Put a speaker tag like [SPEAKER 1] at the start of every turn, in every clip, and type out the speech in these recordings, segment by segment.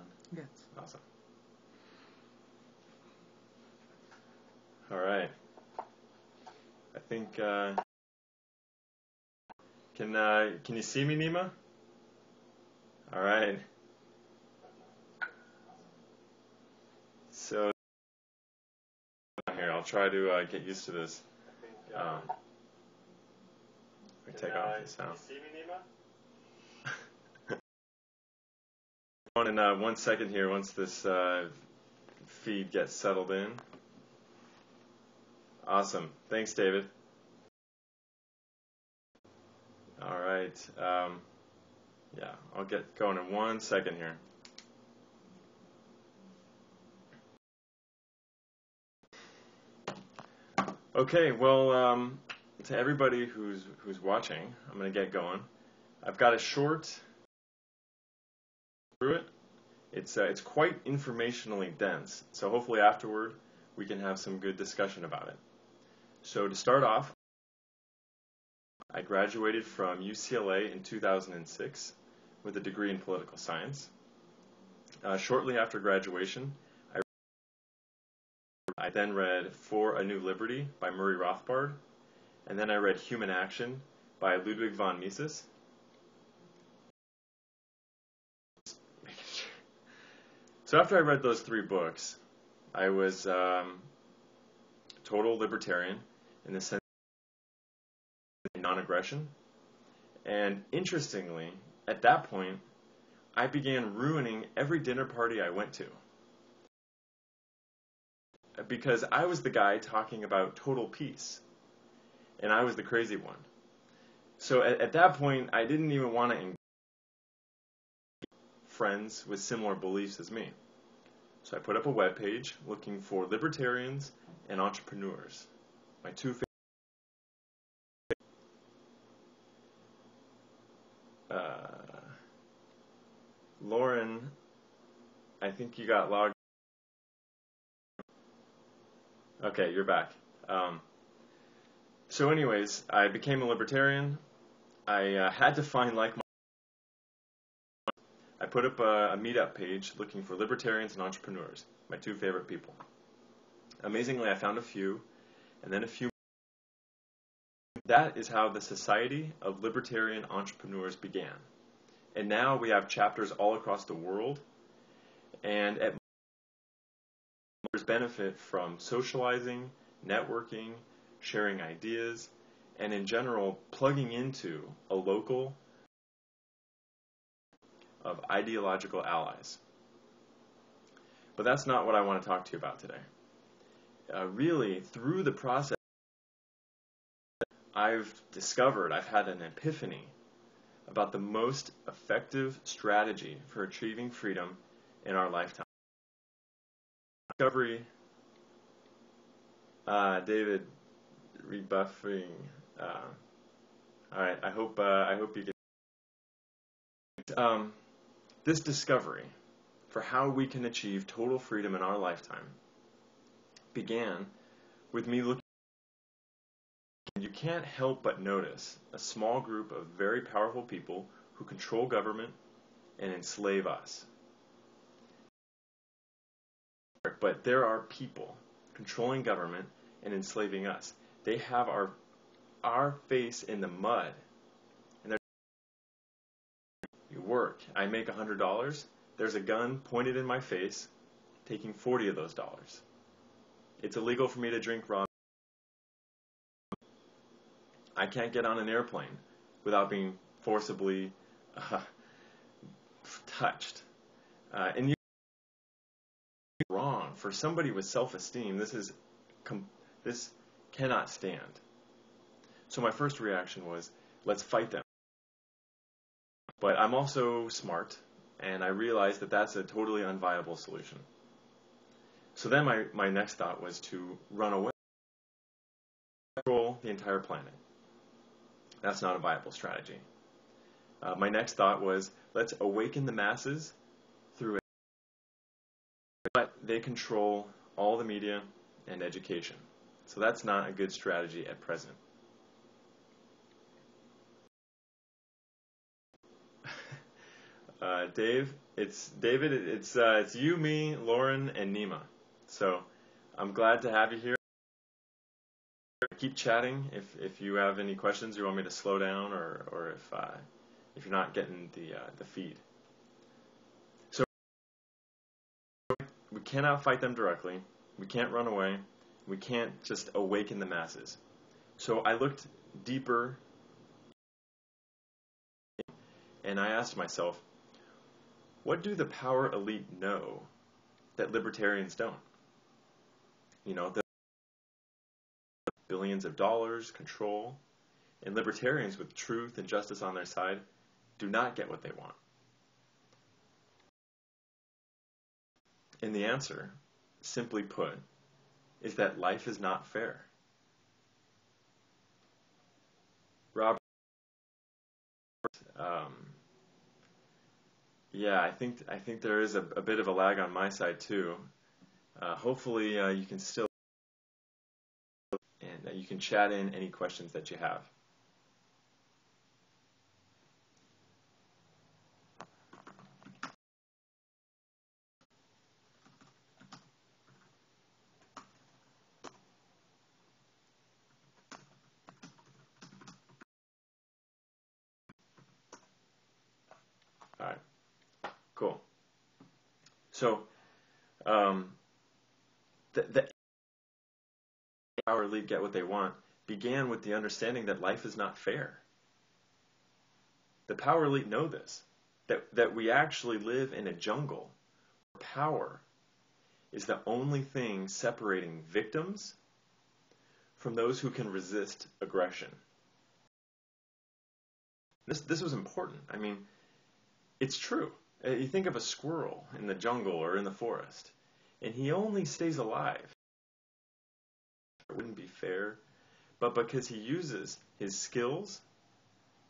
[SPEAKER 1] on?
[SPEAKER 2] Yes.
[SPEAKER 1] Awesome. All right. I think. Uh, can uh, Can you see me, Nima? All right. So here, I'll try to uh, get used to this. Um, let me take off the sound.
[SPEAKER 3] See me, Nima?
[SPEAKER 1] On in uh, one second here, once this uh, feed gets settled in. Awesome. Thanks, David. All right. Um, yeah, I'll get going in one second here. Okay, well, um, to everybody who's who's watching, I'm going to get going. I've got a short through it. It's uh, it's quite informationally dense, so hopefully afterward we can have some good discussion about it. So to start off, I graduated from UCLA in 2006 with a degree in political science. Uh, shortly after graduation, I, I then read For a New Liberty by Murray Rothbard, and then I read Human Action by Ludwig von Mises. So after I read those three books, I was um, total libertarian in the sense of non-aggression. And interestingly, at that point, I began ruining every dinner party I went to. Because I was the guy talking about total peace. And I was the crazy one. So at, at that point, I didn't even want to engage friends with similar beliefs as me. So I put up a web page looking for libertarians and entrepreneurs. My two favorite. Uh, Lauren, I think you got logged. Okay, you're back. Um, so, anyways, I became a libertarian. I uh, had to find like I put up a, a meetup page looking for libertarians and entrepreneurs, my two favorite people. Amazingly, I found a few, and then a few. That is how the Society of Libertarian Entrepreneurs began. And now we have chapters all across the world, and at benefit from socializing, networking, sharing ideas, and in general, plugging into a local of ideological allies. But that's not what I want to talk to you about today. Uh, really, through the process, I've discovered, I've had an epiphany about the most effective strategy for achieving freedom in our lifetime. Discovery, uh, David, rebuffing. Uh, all right, I hope uh, I hope you get. Um, this discovery for how we can achieve total freedom in our lifetime began with me looking. You can't help but notice a small group of very powerful people who control government and enslave us. But there are people controlling government and enslaving us. They have our our face in the mud work. I make $100. There's a gun pointed in my face, taking 40 of those dollars. It's illegal for me to drink raw. I can't get on an airplane without being forcibly uh, touched. Uh, and you're wrong for somebody with self-esteem. This is this cannot stand. So my first reaction was, let's fight them. But I'm also smart, and I realize that that's a totally unviable solution. So then my, my next thought was to run away, control the entire planet. That's not a viable strategy. Uh, my next thought was let's awaken the masses through it. But they control all the media and education. So that's not a good strategy at present. Uh, Dave, it's David. It's uh, it's you, me, Lauren, and Nima. So I'm glad to have you here. Keep chatting if if you have any questions. You want me to slow down, or or if uh, if you're not getting the uh, the feed. So we cannot fight them directly. We can't run away. We can't just awaken the masses. So I looked deeper and I asked myself, what do the power elite know that libertarians don't? You know, the billions of dollars, control, and libertarians with truth and justice on their side do not get what they want. And the answer, simply put, is that life is not fair. Robert, um, yeah, I think I think there is a, a bit of a lag on my side too. Uh, hopefully, uh, you can still and uh, you can chat in any questions that you have. All right. Cool. So, um, the, the power elite get what they want began with the understanding that life is not fair. The power elite know this, that, that we actually live in a jungle where power is the only thing separating victims from those who can resist aggression. This, this was important. I mean, it's true. You think of a squirrel in the jungle or in the forest, and he only stays alive. It wouldn't be fair, but because he uses his skills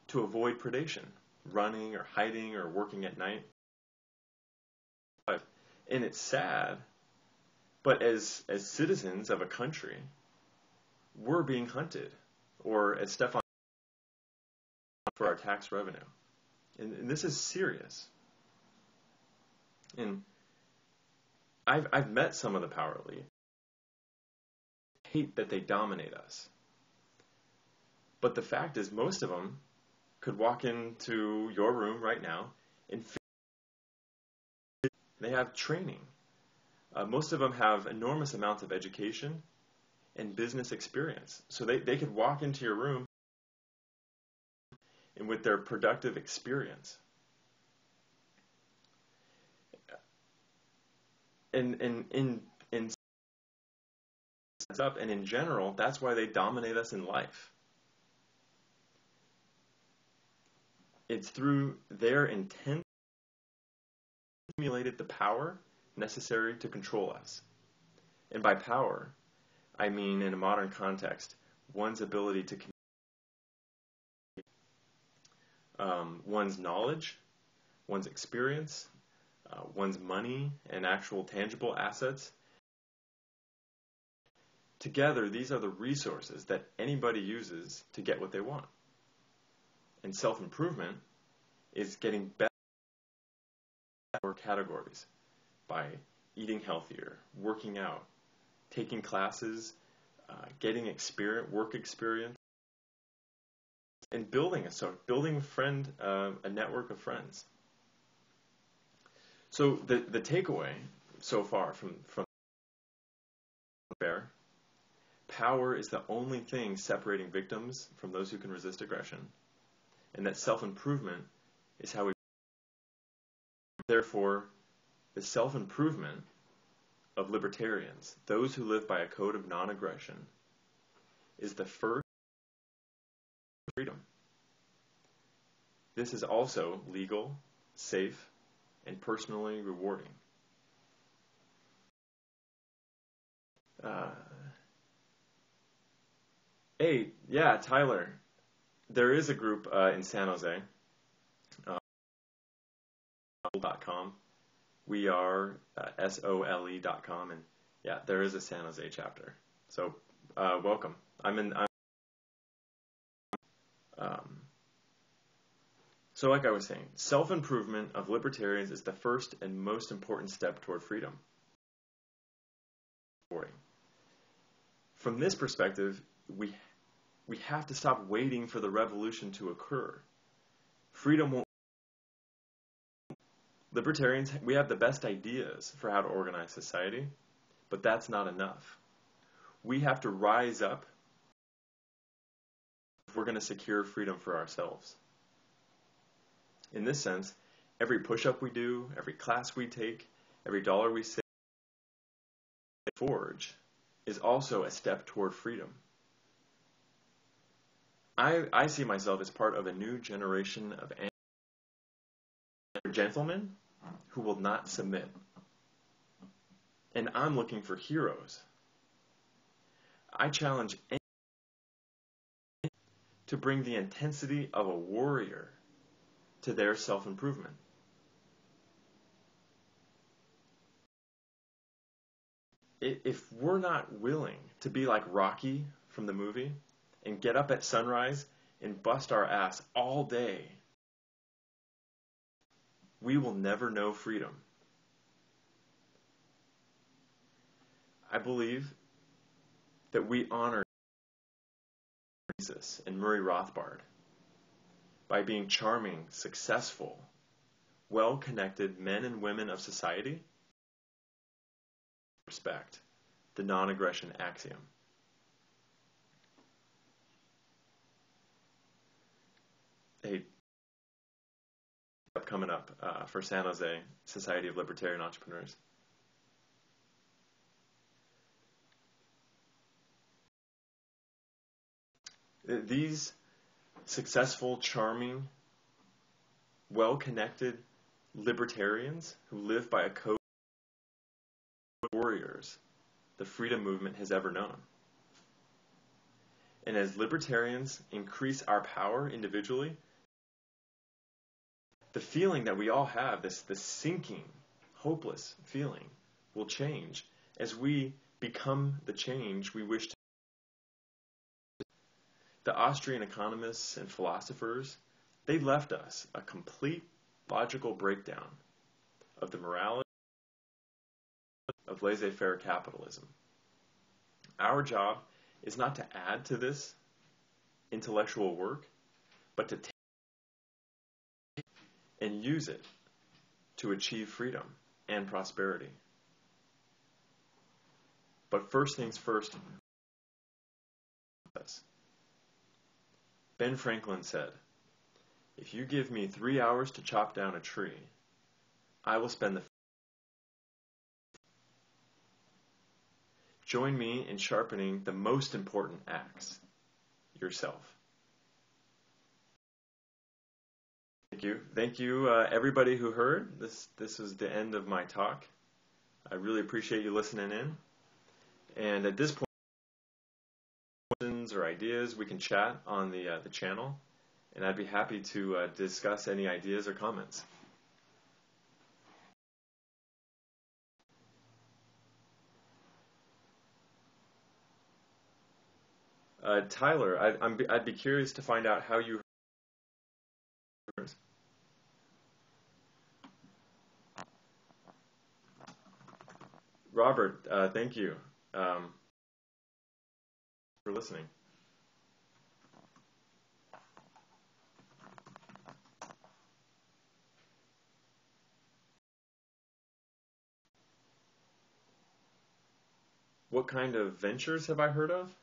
[SPEAKER 1] to avoid predation, running or hiding or working at night. And it's sad, but as as citizens of a country, we're being hunted, or as Stefan for our tax revenue. And, and this is serious. And I've, I've met some of the power elite. Hate that they dominate us. But the fact is, most of them could walk into your room right now and they have training. Uh, most of them have enormous amounts of education and business experience. So they, they could walk into your room and with their productive experience. And in in up and in general, that's why they dominate us in life. It's through their intent accumulated the power necessary to control us. And by power, I mean in a modern context, one's ability to um, one's knowledge, one's experience, uh, one's money, and actual tangible assets. Together, these are the resources that anybody uses to get what they want. And self improvement is getting better categories by eating healthier, working out, taking classes, uh, getting experience, work experience, and building a so building a friend, uh, a network of friends. So the the takeaway so far from from fair, power is the only thing separating victims from those who can resist aggression, and that self improvement is how we. Therefore, the self improvement of libertarians, those who live by a code of non aggression, is the first freedom. This is also legal, safe, and personally rewarding. Uh, hey, yeah, Tyler. There is a group uh, in San Jose. .com. We are uh, sole.com, and yeah, there is a San Jose chapter. So uh, welcome. I'm in. I'm, um, So, like I was saying, self improvement of libertarians is the first and most important step toward freedom. From this perspective, we, we have to stop waiting for the revolution to occur. Freedom won't. Libertarians, we have the best ideas for how to organize society, but that's not enough. We have to rise up if we're going to secure freedom for ourselves. In this sense, every push up we do, every class we take, every dollar we save, forge is also a step toward freedom. I, I see myself as part of a new generation of gentlemen who will not submit. And I'm looking for heroes. I challenge anyone to bring the intensity of a warrior to their self improvement. If we're not willing to be like Rocky from the movie and get up at sunrise and bust our ass all day, we will never know freedom. I believe that we honor Jesus and Murray Rothbard by being charming, successful, well connected men and women of society. Respect, the non aggression axiom. Hey, coming up uh, for San Jose Society of Libertarian Entrepreneurs. These successful, charming, well connected libertarians who live by a code of warriors the freedom movement has ever known. And as libertarians increase our power individually, the feeling that we all have, this, this sinking, hopeless feeling, will change as we become the change we wish to. The Austrian economists and philosophers, they left us a complete logical breakdown of the morality of laissez faire capitalism. Our job is not to add to this intellectual work, but to take and use it to achieve freedom and prosperity. But first things first, Ben Franklin said, If you give me three hours to chop down a tree, I will spend the Join me in sharpening the most important axe yourself. Thank you. Thank you, uh, everybody who heard. This, this was the end of my talk. I really appreciate you listening in. And at this point, questions or ideas, we can chat on the, uh, the channel. And I'd be happy to uh, discuss any ideas or comments. Uh, Tyler, I, I'd be curious to find out how you Robert, uh, thank you um, for listening. What kind of ventures have I heard of?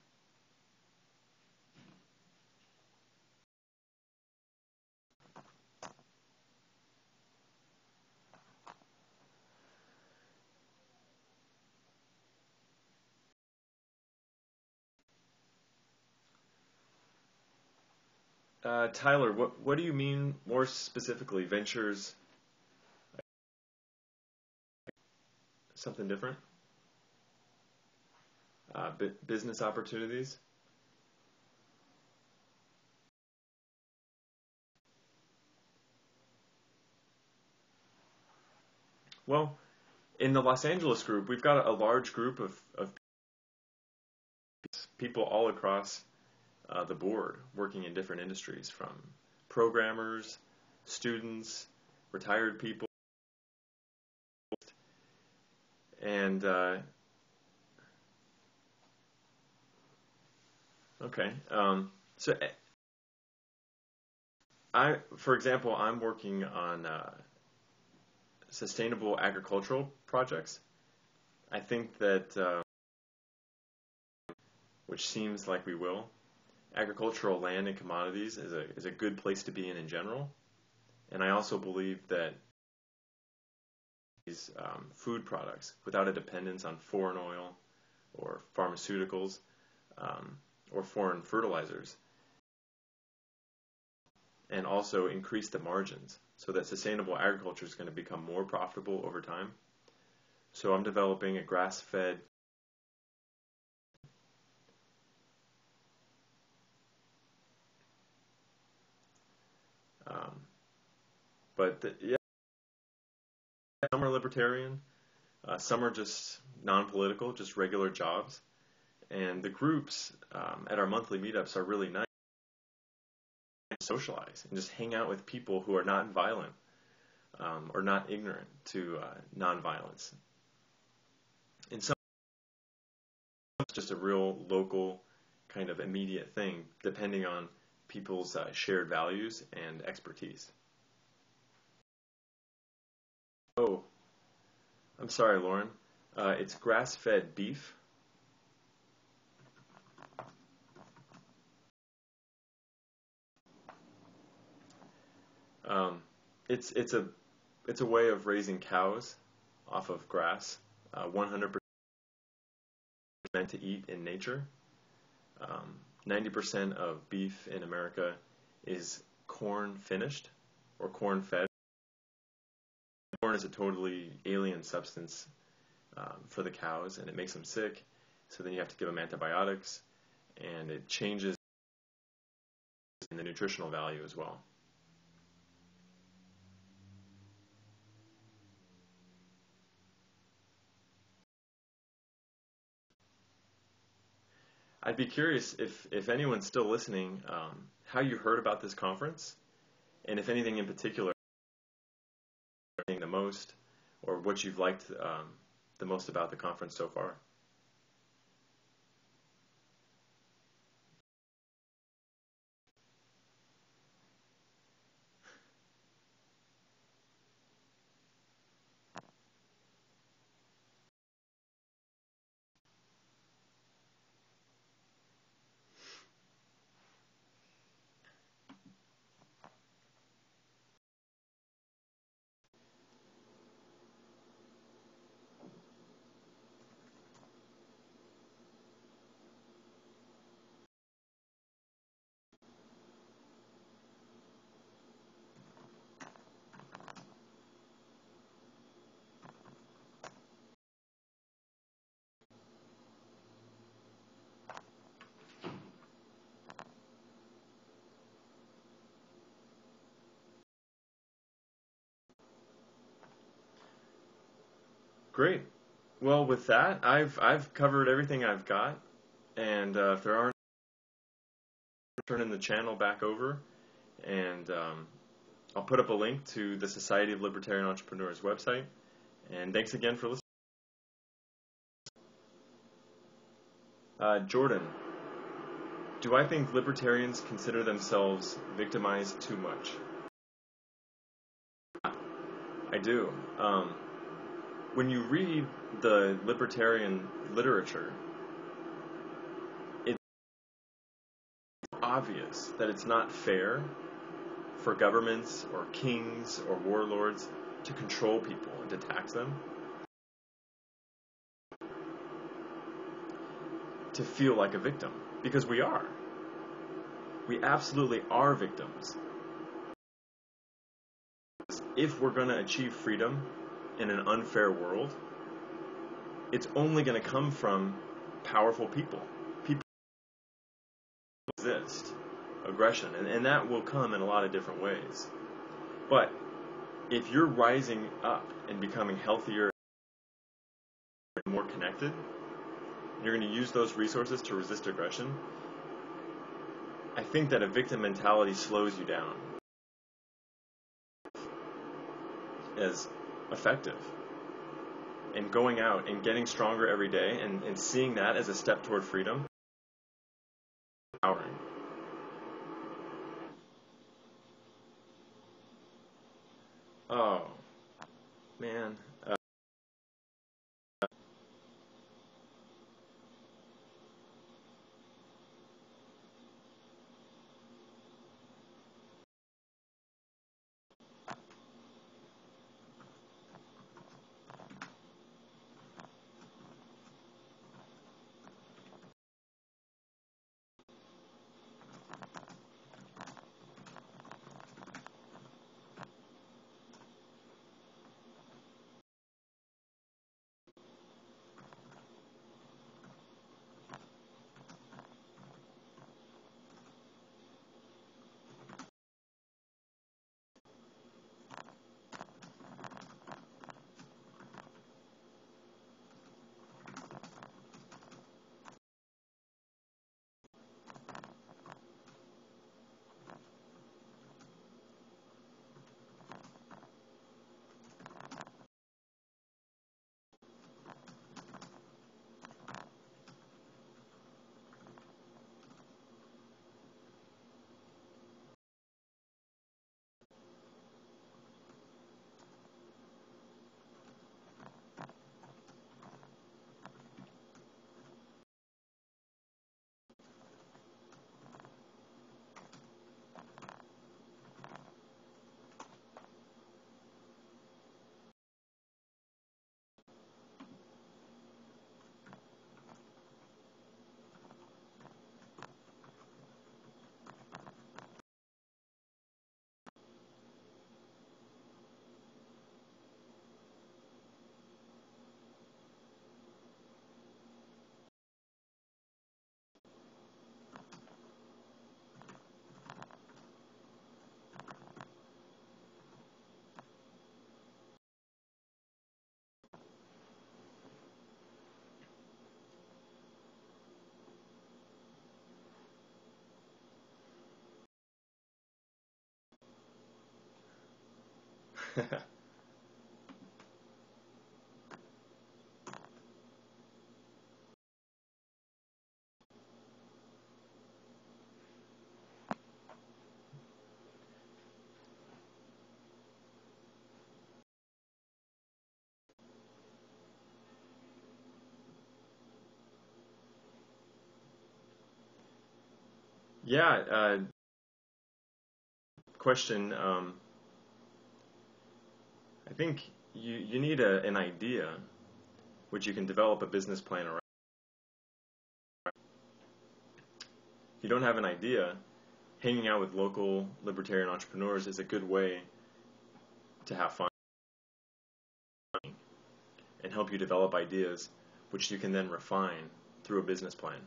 [SPEAKER 1] Uh, Tyler, what what do you mean more specifically? Ventures? Something different? Uh, business opportunities? Well, in the Los Angeles group, we've got a large group of, of people all across uh, the board working in different industries from programmers students, retired people, and uh, okay. Um, so eh, I, for example, I'm working on uh, sustainable agricultural projects. I think that, uh, which seems like we will, agricultural land and commodities is a is a good place to be in in general, and I also believe that these um, food products without a dependence on foreign oil or pharmaceuticals um, or foreign fertilizers and also increase the margins so that sustainable agriculture is going to become more profitable over time. So I'm developing a grass-fed um, but the, yeah, some are libertarian, uh, some are just non-political, just regular jobs, and the groups um, at our monthly meetups are really nice socialize and just hang out with people who are not violent um, or not ignorant to uh, nonviolence. In some, it's just a real local kind of immediate thing, depending on people's uh, shared values and expertise. Oh, I'm sorry, Lauren. Uh, it's grass-fed beef Um, it's it's a it's a way of raising cows off of grass. Uh, 100% meant to eat in nature. Um, 90% of beef in America is corn finished or corn fed. Corn is a totally alien substance um, for the cows and it makes them sick. So then you have to give them antibiotics and it changes in the nutritional value as well. I'd be curious if, if anyone's still listening, um, how you heard about this conference, and if anything in particular the most, or what you've liked um, the most about the conference so far. Great. Well, with that, I've I've covered everything I've got, and uh, if there aren't, turning the channel back over, and um, I'll put up a link to the Society of Libertarian Entrepreneurs website. And thanks again for listening. Uh, Jordan, do I think libertarians consider themselves victimized too much? I do. Um, when you read the libertarian literature, it's obvious that it's not fair for governments or kings or warlords to control people and to tax them. To feel like a victim, because we are. We absolutely are victims. If we're going to achieve freedom in an unfair world, it's only going to come from powerful people. People exist aggression, and, and that will come in a lot of different ways. But if you're rising up and becoming healthier and more connected, you're going to use those resources to resist aggression. I think that a victim mentality slows you down. as effective. And going out and getting stronger every day and, and seeing that as a step toward freedom, empowering. Oh, man. Uh, yeah. Uh, question. Um, I think you you need a, an idea, which you can develop a business plan around. If you don't have an idea, hanging out with local libertarian entrepreneurs is a good way to have fun and help you develop ideas, which you can then refine through a business plan.